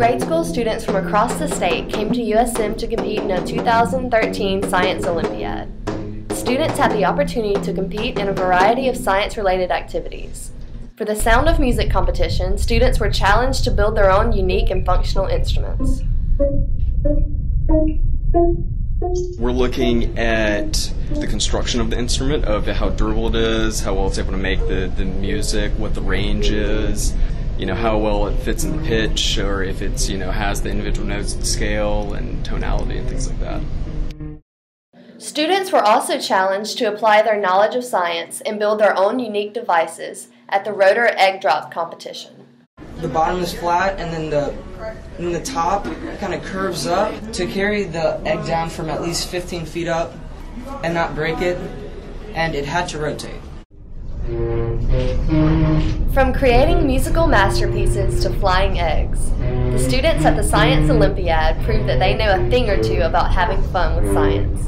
Grade school students from across the state came to USM to compete in a 2013 Science Olympiad. Students had the opportunity to compete in a variety of science-related activities. For the Sound of Music competition, students were challenged to build their own unique and functional instruments. We're looking at the construction of the instrument, of how durable it is, how well it's able to make the, the music, what the range is, you know, how well it fits in the pitch, or if it's, you know, has the individual notes and scale and tonality and things like that. Students were also challenged to apply their knowledge of science and build their own unique devices at the Rotor Egg Drop competition. The bottom is flat and then the and the top kind of curves up to carry the egg down from at least 15 feet up and not break it and it had to rotate. From creating musical masterpieces to flying eggs, the students at the Science Olympiad proved that they know a thing or two about having fun with science.